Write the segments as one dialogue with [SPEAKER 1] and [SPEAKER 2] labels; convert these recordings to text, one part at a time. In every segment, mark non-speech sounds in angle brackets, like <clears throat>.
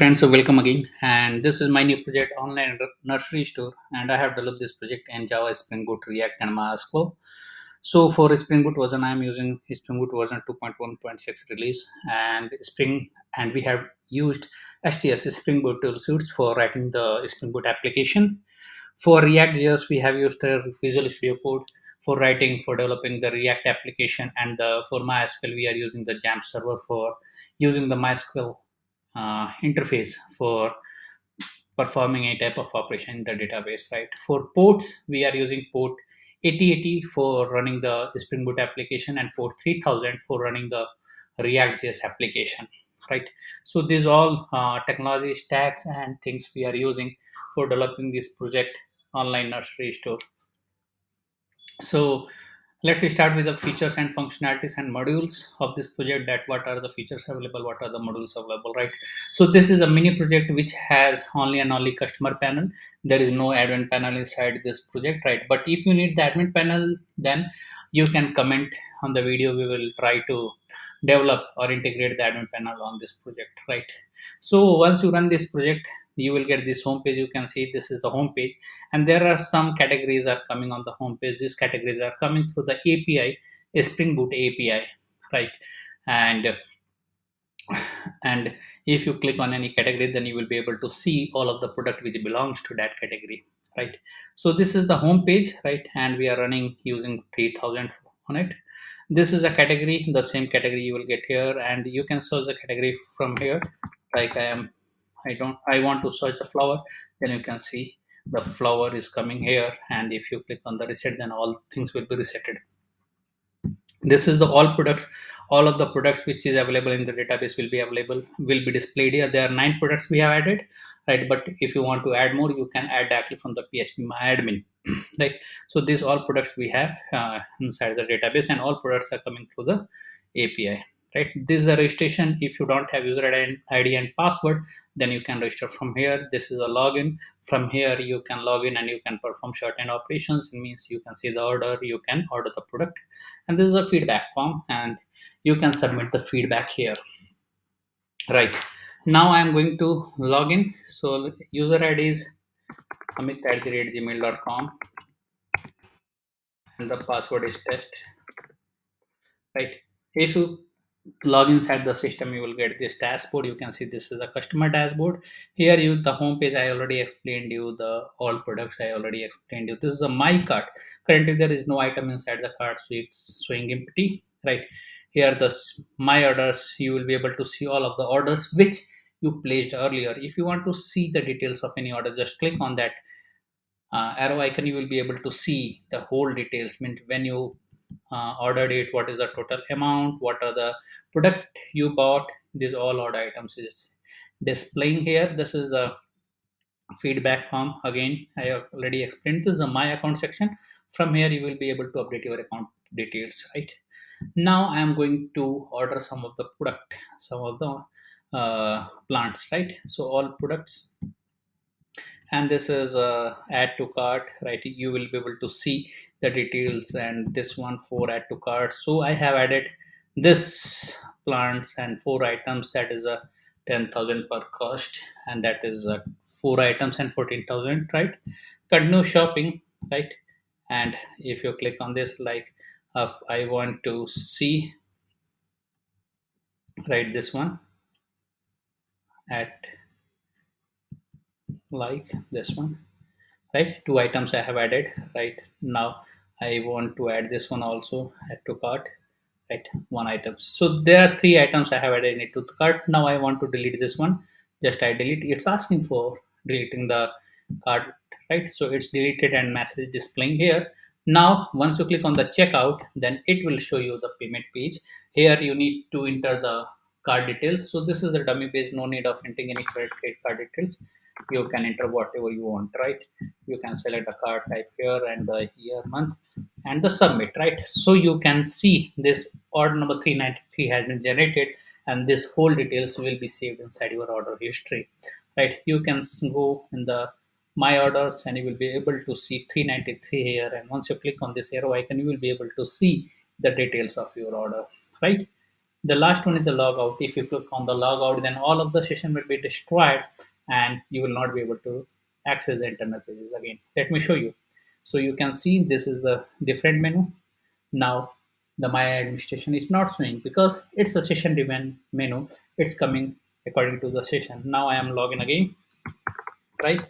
[SPEAKER 1] friends, so welcome again. And this is my new project, online nursery store. And I have developed this project in Java, Spring Boot, React, and MySQL. So for Spring Boot version, I'm using Spring Boot version 2.1.6 release and Spring, and we have used STS Spring Boot tool for writing the Spring Boot application. For React JS, we have used the Visual Studio Code for writing, for developing the React application, and the, for MySQL, we are using the XAMPP server for using the MySQL uh, interface for performing a type of operation in the database, right? For ports, we are using port 8080 for running the Spring Boot application and port 3000 for running the React.js application, right? So these all uh, technology stacks and things we are using for developing this project online nursery store. So let's start with the features and functionalities and modules of this project that what are the features available what are the modules available right? So this is a mini project which has only and only customer panel. There is no admin panel inside this project right? But if you need the admin panel then you can comment on the video. We will try to develop or integrate the admin panel on this project right? So once you run this project you will get this home page you can see this is the home page. And there are some categories are coming on the home page. These categories are coming through the api spring boot api right? And and if you click on any category then you will be able to see all of the product which belongs to that category right? So this is the home page right? And we are running using 3000 on it. This is a category the same category you will get here. And you can search the category from here like i am i don't i want to search the flower then you can see the flower is coming here. And if you click on the reset then all things will be resetted. This is the all products all of the products which is available in the database will be available will be displayed here. There are nine products we have added right? But if you want to add more you can add directly from the php myadmin <clears throat> right? So these all products we have uh, inside the database and all products are coming through the api right? This is a registration. If you don't have user id and password then you can register from here. This is a login. From here you can log in and you can perform certain operations. It means you can see the order. You can order the product. And this is a feedback form and you can submit the feedback here. Right. Now i'm going to log in. So user id is amit at the rate gmail.com and the password is test. Right. If you log inside the system you will get this dashboard. You can see this is a customer dashboard. Here you the home page i already explained you the all products i already explained you. This is a my cart. Currently there is no item inside the cart so it's showing empty right? Here the my orders you will be able to see all of the orders which you placed earlier. If you want to see the details of any order just click on that uh, arrow icon. You will be able to see the whole details. Mean when you uh, order date what is the total amount what are the product you bought these all order items is displaying here. This is the feedback form. Again i have already explained this is my account section. From here you will be able to update your account details right? Now i am going to order some of the product some of the uh, plants right? So all products. And this is uh, add to cart right? You will be able to see the details and this one for add to cart. So i have added this plants and four items. That is a 10000 per cost and that is uh, four items and 14000 right? Continue shopping right? And if you click on this like if i want to see right this one at like this one right? Two items i have added right now i want to add this one also add to cart right? One item so there are three items i have added into the cart. Now i want to delete this one. Just i delete. It's asking for deleting the cart right? So it's deleted and message displaying here. Now once you click on the checkout then it will show you the payment page. Here you need to enter the card details. So this is the dummy page. No need of entering any credit card details you can enter whatever you want right? You can select a card type here and the year month and the submit right? So you can see this order number 393 has been generated and this whole details will be saved inside your order history right? You can go in the my orders and you will be able to see 393 here and once you click on this arrow icon you will be able to see the details of your order right? The last one is a logout. If you click on the logout then all of the session will be destroyed and you will not be able to access the internal pages again. Let me show you. So you can see this is the different menu. Now the my administration is not showing because it's a session driven menu. It's coming according to the session. Now i am logging again right?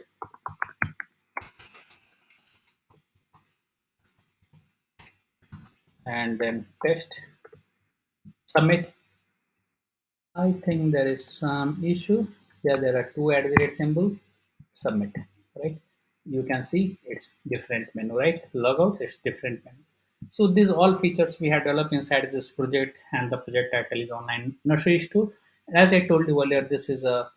[SPEAKER 1] And then test. Submit. I think there is some issue yeah there are two at the rate symbol. Submit right? You can see it's different menu right? Logout it's different menu. So these all features we have developed inside this project and the project title is online nursery store. As i told you earlier this is a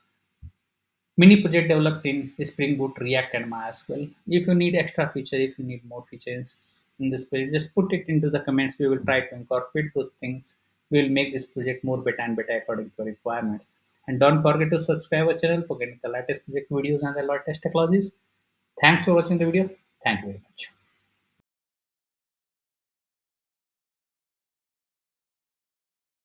[SPEAKER 1] mini project developed in spring boot react and mysql if you need extra feature if you need more features in this page just put it into the comments. We will try to incorporate those things. We will make this project more better and better according to requirements and don't forget to subscribe our channel for getting the latest project videos and the latest technologies. Thanks for watching the video. Thank you very much